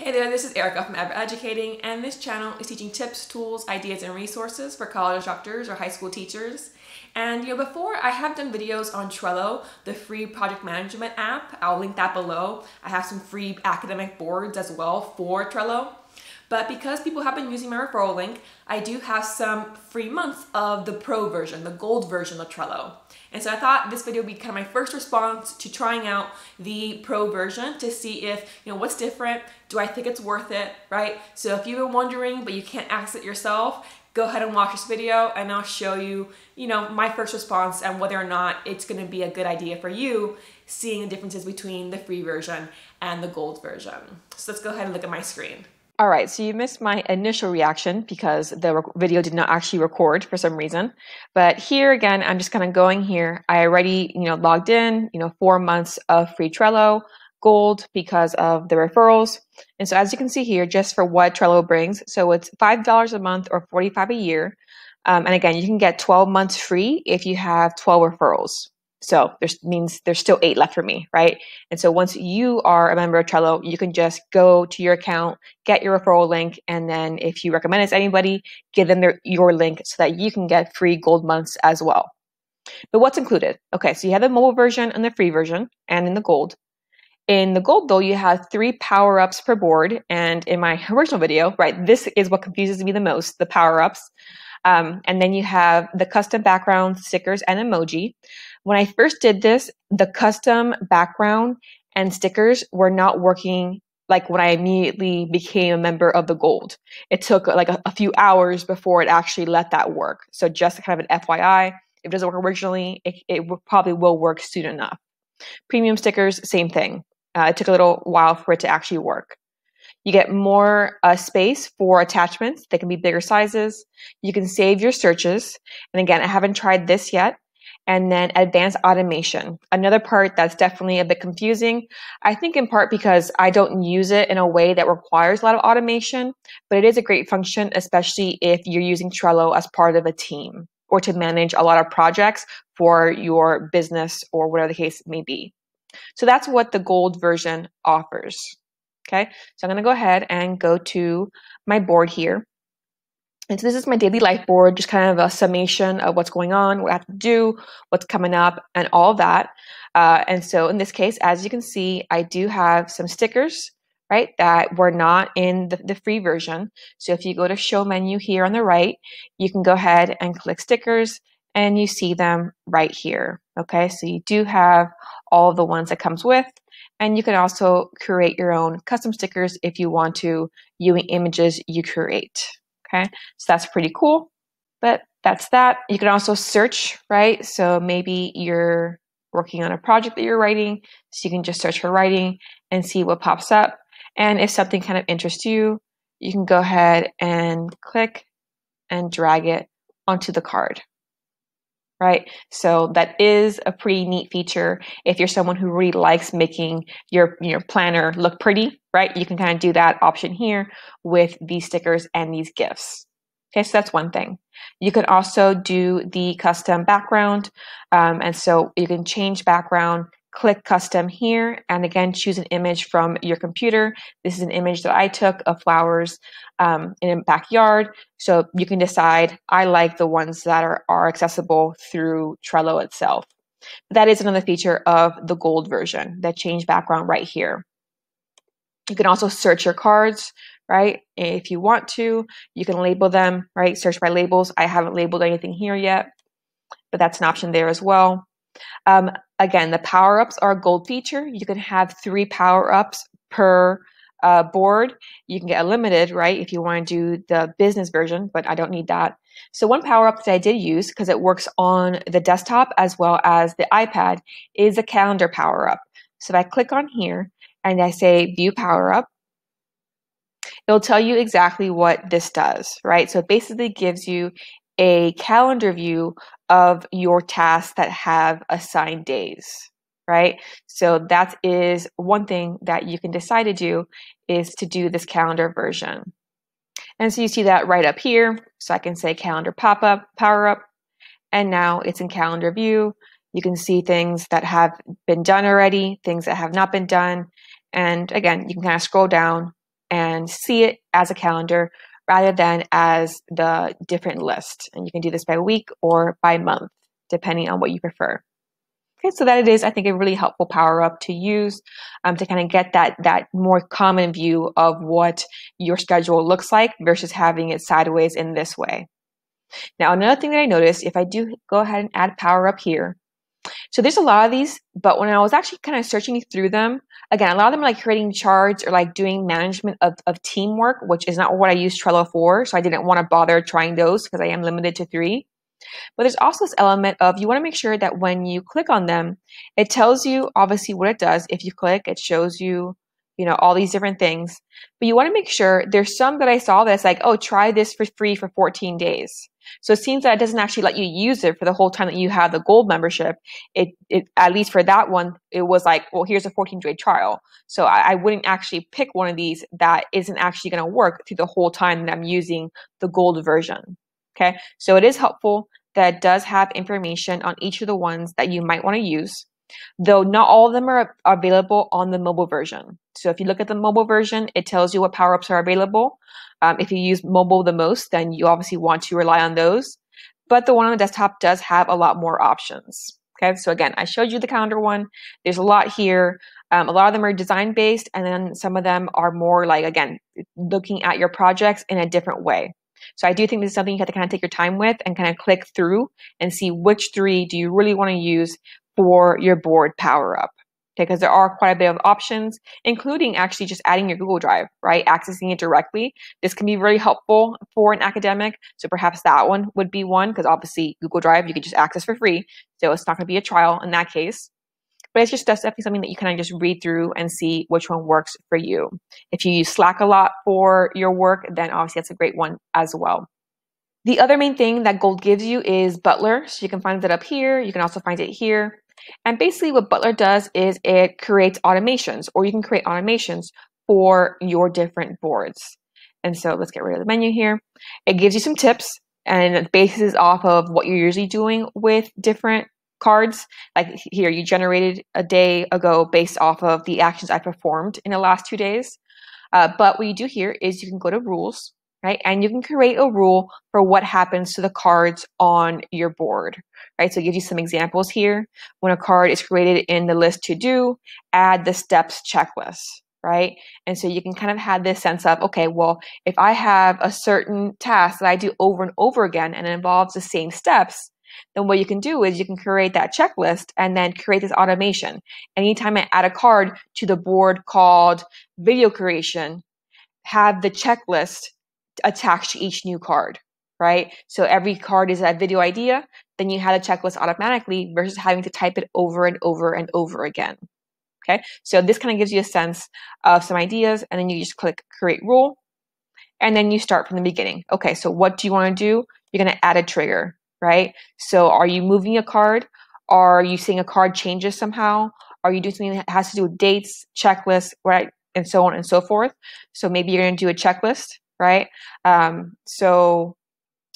Hey there, this is Erika from Ever Educating, and this channel is teaching tips, tools, ideas, and resources for college instructors or high school teachers. And you know, before I have done videos on Trello, the free project management app. I'll link that below. I have some free academic boards as well for Trello. But because people have been using my referral link, I do have some free months of the pro version, the gold version of Trello. And so I thought this video would be kind of my first response to trying out the pro version to see if, you know, what's different? Do I think it's worth it, right? So if you've been wondering, but you can't access it yourself, go ahead and watch this video and I'll show you, you know, my first response and whether or not it's gonna be a good idea for you seeing the differences between the free version and the gold version. So let's go ahead and look at my screen. All right, so you missed my initial reaction because the video did not actually record for some reason. But here again, I'm just kind of going here. I already, you know, logged in, you know, four months of free Trello, gold because of the referrals. And so as you can see here, just for what Trello brings, so it's $5 a month or 45 a year. Um, and again, you can get 12 months free if you have 12 referrals. So there's means there's still eight left for me, right? And so once you are a member of Trello, you can just go to your account, get your referral link, and then if you recommend it to anybody, give them their, your link so that you can get free gold months as well. But what's included? Okay, so you have the mobile version and the free version, and in the gold. In the gold, though, you have three power ups per board. And in my original video, right, this is what confuses me the most the power ups. Um, and then you have the custom background, stickers, and emoji. When I first did this, the custom background and stickers were not working like when I immediately became a member of the gold. It took like a, a, few hours before it actually let that work. So just kind of an FYI, if it doesn't work originally, it, it probably will work soon enough. Premium stickers, same thing. Uh, it took a little while for it to actually work. You get more uh, space for attachments. They can be bigger sizes. You can save your searches. And again, I haven't tried this yet and then advanced automation. Another part that's definitely a bit confusing. I think in part because I don't use it in a way that requires a lot of automation, but it is a great function, especially if you're using Trello as part of a team or to manage a lot of projects for your business or whatever the case may be. So that's what the gold version offers. Okay, so I'm going to go ahead and go to my board here. And so this is my daily life board, just kind of a summation of what's going on, what I have to do, what's coming up, and all that. Uh, and so in this case, as you can see, I do have some stickers, right, that were not in the, the free version. So if you go to show menu here on the right, you can go ahead and click stickers and you see them right here. Okay, so you do have all the ones that comes with. And you can also create your own custom stickers if you want to using images you create. Okay, so that's pretty cool. But that's that. You can also search, right? So maybe you're working on a project that you're writing, so you can just search for writing and see what pops up. And if something kind of interests you, you can go ahead and click and drag it onto the card. Right? So that is a pretty neat feature. If you're someone who really likes making your, your planner look pretty, right? You can kind of do that option here with these stickers and these gifts. Okay, so that's one thing. You can also do the custom background. Um, and so you can change background, click custom here, and again, choose an image from your computer. This is an image that I took of flowers um, in a backyard. So you can decide, I like the ones that are, are accessible through Trello itself. That is another feature of the gold version, that change background right here. You can also search your cards, right? If you want to, you can label them, right? Search by labels. I haven't labeled anything here yet, but that's an option there as well. Um, again, the power ups are a gold feature. You can have three power ups per uh, board. You can get a limited, right? If you want to do the business version, but I don't need that. So one power up that I did use because it works on the desktop as well as the iPad is a calendar power up. So if I click on here, and I say view power up, it'll tell you exactly what this does, right? So it basically gives you a calendar view of your tasks that have assigned days, right? So that is one thing that you can decide to do is to do this calendar version. And so you see that right up here. So I can say calendar pop up, power up, and now it's in calendar view. You can see things that have been done already, things that have not been done. And again, you can kind of scroll down and see it as a calendar rather than as the different list. And you can do this by week or by month, depending on what you prefer. Okay, so that it is, I think, a really helpful power up to use um, to kind of get that that more common view of what your schedule looks like versus having it sideways in this way. Now, another thing that I noticed, if I do go ahead and add power up here, so there's a lot of these, but when I was actually kind of searching through them, again, a lot of them are like creating charts or like doing management of, of teamwork, which is not what I use Trello for. So I didn't want to bother trying those because I am limited to three. But there's also this element of you want to make sure that when you click on them, it tells you obviously what it does. If you click, it shows you, you know, all these different things. But you want to make sure there's some that I saw that's like, oh, try this for free for 14 days. So it seems that it doesn't actually let you use it for the whole time that you have the gold membership. It, it at least for that one, it was like, well, here's a 14 day trial. So I, I wouldn't actually pick one of these that isn't actually going to work through the whole time that I'm using the gold version. Okay. So it is helpful that does have information on each of the ones that you might want to use though not all of them are available on the mobile version. So if you look at the mobile version, it tells you what power ups are available. Um, if you use mobile the most, then you obviously want to rely on those. But the one on the desktop does have a lot more options. Okay, so again, I showed you the calendar one. There's a lot here. Um, a lot of them are design based, and then some of them are more like, again, looking at your projects in a different way. So I do think this is something you have to kind of take your time with and kind of click through and see which three do you really want to use for your board power up because there are quite a bit of options, including actually just adding your Google Drive, right? Accessing it directly. This can be really helpful for an academic. So perhaps that one would be one because obviously Google Drive you can just access for free. So it's not going to be a trial in that case. But it's just definitely something that you of just read through and see which one works for you. If you use Slack a lot for your work, then obviously that's a great one as well. The other main thing that Gold gives you is Butler. So you can find it up here. You can also find it here. And basically, what Butler does is it creates automations, or you can create automations for your different boards. And so let's get rid of the menu here. It gives you some tips and it bases off of what you're usually doing with different cards. Like here, you generated a day ago based off of the actions I performed in the last two days. Uh, but what you do here is you can go to rules, right? And you can create a rule for what happens to the cards on your board, right? So it gives you some examples here. When a card is created in the list to do, add the steps checklist, right? And so you can kind of have this sense of, okay, well, if I have a certain task that I do over and over again and it involves the same steps, then what you can do is you can create that checklist and then create this automation. Anytime I add a card to the board called video creation, have the checklist attached to each new card, right? So every card is a video idea, then you have a checklist automatically versus having to type it over and over and over again. Okay, so this kind of gives you a sense of some ideas, and then you just click create rule, and then you start from the beginning. Okay, so what do you want to do? You're going to add a trigger, right? So are you moving a card? Are you seeing a card changes somehow? Are you doing something that has to do with dates, checklists, right? And so on and so forth. So maybe you're going to do a checklist right? Um, so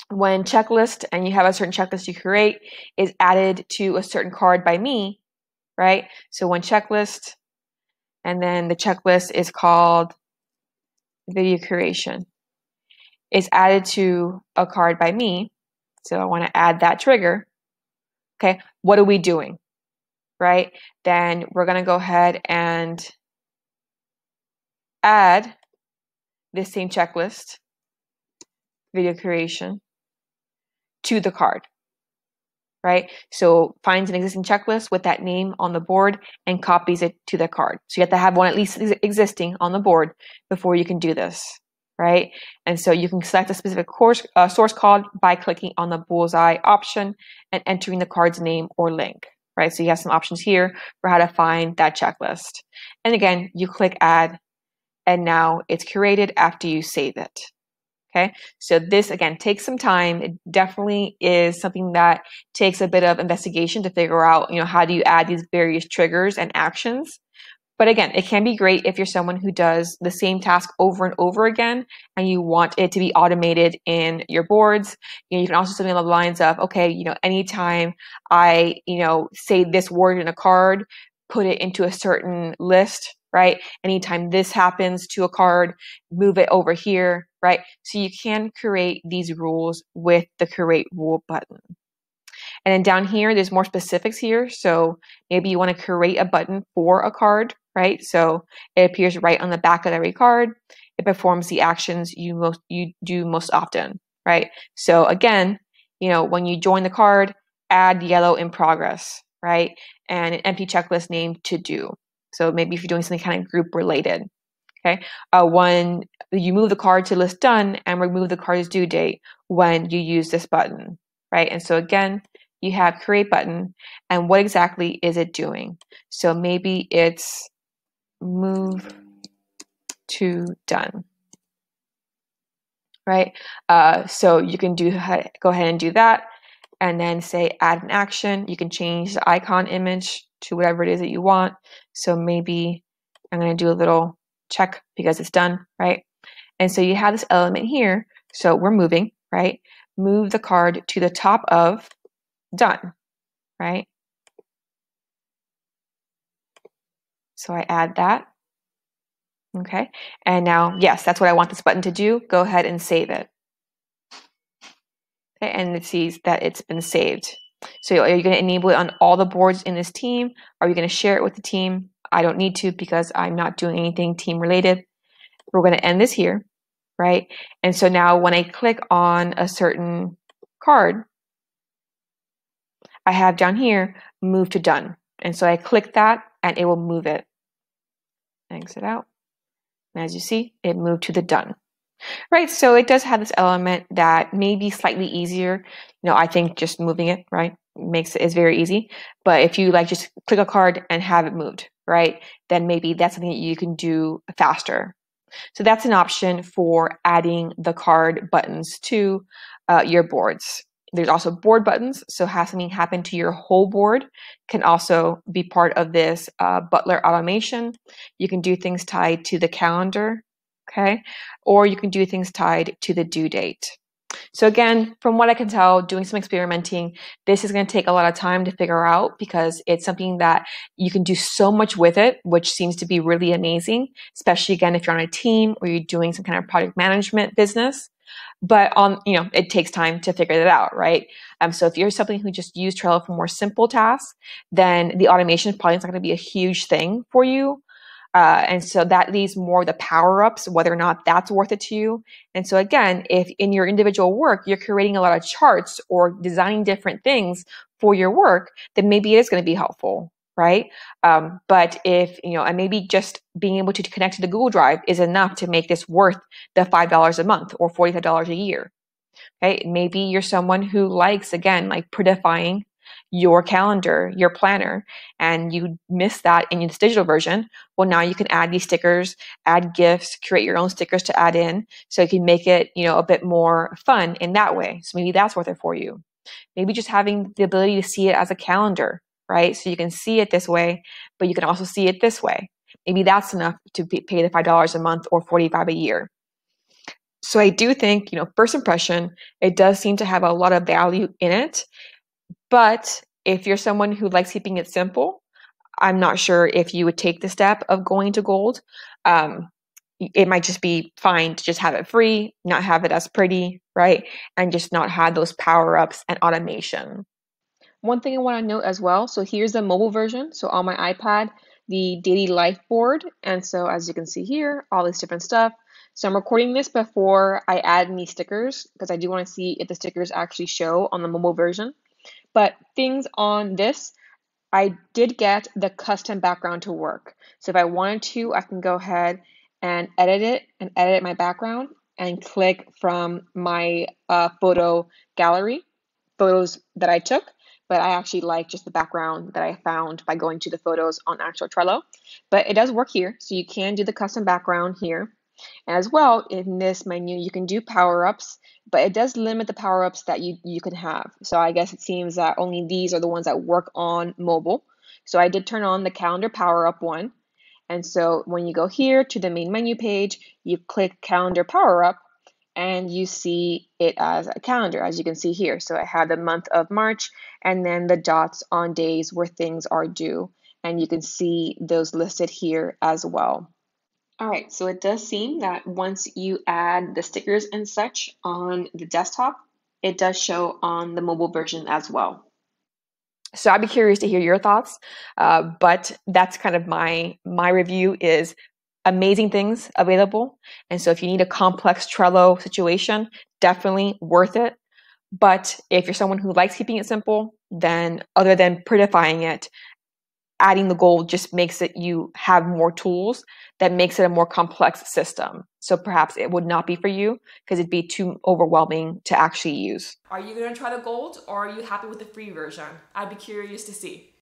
when checklist and you have a certain checklist you create is added to a certain card by me, right? So when checklist and then the checklist is called video creation is added to a card by me. So I want to add that trigger. Okay, what are we doing? Right? Then we're going to go ahead and add this same checklist, video creation, to the card, right? So finds an existing checklist with that name on the board and copies it to the card. So you have to have one at least existing on the board before you can do this, right? And so you can select a specific course, uh, source code by clicking on the bullseye option and entering the card's name or link, right? So you have some options here for how to find that checklist. And again, you click add and now it's curated after you save it. Okay, so this again takes some time. It definitely is something that takes a bit of investigation to figure out, you know, how do you add these various triggers and actions. But again, it can be great if you're someone who does the same task over and over again and you want it to be automated in your boards. You, know, you can also something along the lines of, okay, you know, anytime I, you know, say this word in a card, put it into a certain list right? Anytime this happens to a card, move it over here, right? So you can create these rules with the create rule button. And then down here, there's more specifics here. So maybe you want to create a button for a card, right? So it appears right on the back of every card. It performs the actions you most you do most often, right? So again, you know, when you join the card, add yellow in progress, right? And an empty checklist name to do. So maybe if you're doing something kind of group related. Okay. Uh, when you move the card to list done and remove the card's due date when you use this button, right? And so again, you have create button and what exactly is it doing? So maybe it's move to done, right? Uh, so you can do go ahead and do that and then say add an action. You can change the icon image to whatever it is that you want. So maybe I'm going to do a little check because it's done, right? And so you have this element here. So we're moving, right? Move the card to the top of done, right? So I add that. Okay. And now, yes, that's what I want this button to do. Go ahead and save it. Okay. And it sees that it's been saved. So are you going to enable it on all the boards in this team? Are you going to share it with the team? I don't need to because I'm not doing anything team related. We're going to end this here, right? And so now when I click on a certain card, I have down here, move to done. And so I click that and it will move it. Exit out. And as you see, it moved to the done. Right, so it does have this element that may be slightly easier. You know, I think just moving it, right, makes it is very easy. But if you like just click a card and have it moved, right, then maybe that's something that you can do faster. So that's an option for adding the card buttons to uh, your boards. There's also board buttons. So have something happen to your whole board can also be part of this uh, Butler automation. You can do things tied to the calendar, okay? Or you can do things tied to the due date. So again, from what I can tell, doing some experimenting, this is going to take a lot of time to figure out because it's something that you can do so much with it, which seems to be really amazing, especially again, if you're on a team or you're doing some kind of project management business but on you know it takes time to figure that out right um, so if you're somebody who just use trello for more simple tasks then the automation probably is not going to be a huge thing for you uh, and so that leaves more the power ups whether or not that's worth it to you and so again if in your individual work you're creating a lot of charts or designing different things for your work then maybe it is going to be helpful right? Um, but if, you know, and maybe just being able to connect to the Google Drive is enough to make this worth the $5 a month or $45 a year. Okay. Maybe you're someone who likes, again, like predifying your calendar, your planner, and you miss that in this digital version. Well, now you can add these stickers, add gifts, create your own stickers to add in so you can make it, you know, a bit more fun in that way. So maybe that's worth it for you. Maybe just having the ability to see it as a calendar right? So you can see it this way, but you can also see it this way. Maybe that's enough to pay the $5 a month or 45 a year. So I do think, you know, first impression, it does seem to have a lot of value in it. But if you're someone who likes keeping it simple, I'm not sure if you would take the step of going to gold. Um, it might just be fine to just have it free, not have it as pretty, right? And just not have those power ups and automation. One thing I want to note as well, so here's the mobile version. So on my iPad, the daily life board. And so as you can see here, all this different stuff. So I'm recording this before I add any stickers because I do want to see if the stickers actually show on the mobile version. But things on this, I did get the custom background to work. So if I wanted to, I can go ahead and edit it and edit my background and click from my uh, photo gallery, photos that I took but I actually like just the background that I found by going to the photos on actual Trello. But it does work here, so you can do the custom background here. As well, in this menu, you can do power-ups, but it does limit the power-ups that you, you can have. So I guess it seems that only these are the ones that work on mobile. So I did turn on the calendar power-up one. And so when you go here to the main menu page, you click calendar power-up, and you see it as a calendar, as you can see here. So I have the month of March and then the dots on days where things are due. and you can see those listed here as well. All right, so it does seem that once you add the stickers and such on the desktop, it does show on the mobile version as well. So I'd be curious to hear your thoughts, uh, but that's kind of my my review is amazing things available. And so if you need a complex Trello situation, definitely worth it. But if you're someone who likes keeping it simple, then other than prettifying it, adding the goal just makes it you have more tools that makes it a more complex system. So perhaps it would not be for you because it'd be too overwhelming to actually use. Are you going to try the gold or are you happy with the free version? I'd be curious to see.